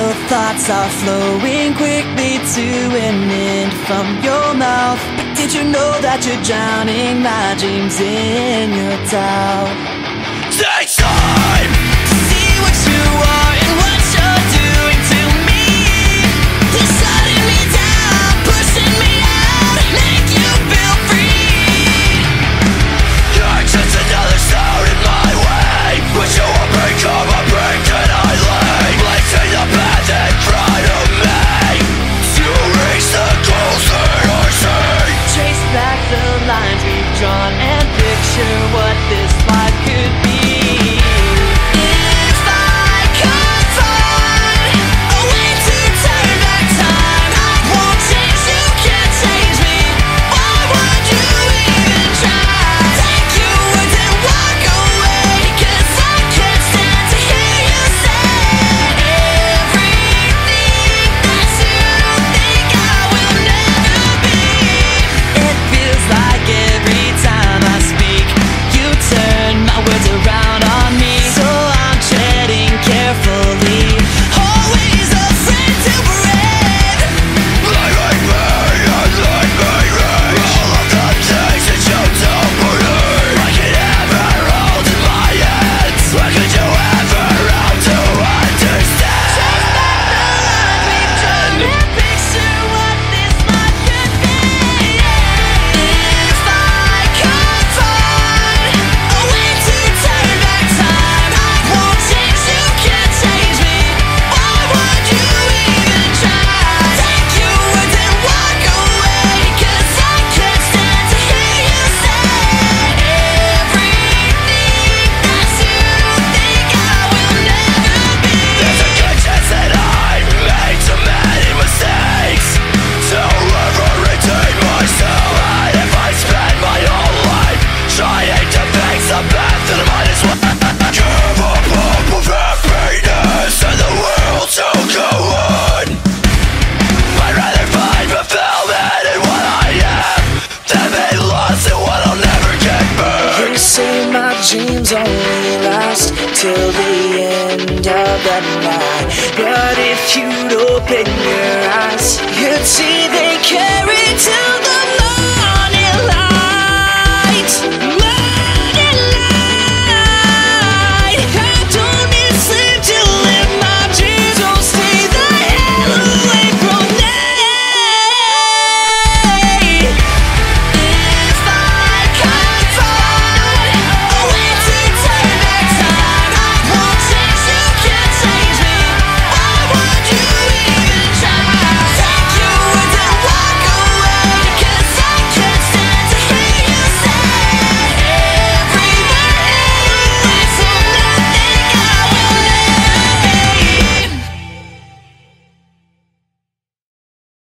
Your thoughts are flowing quickly to an end from your mouth. But did you know that you're drowning my dreams in your doubt? Take time! stay lost till the end of the night. But if you'd open your eyes, you'd see they carry.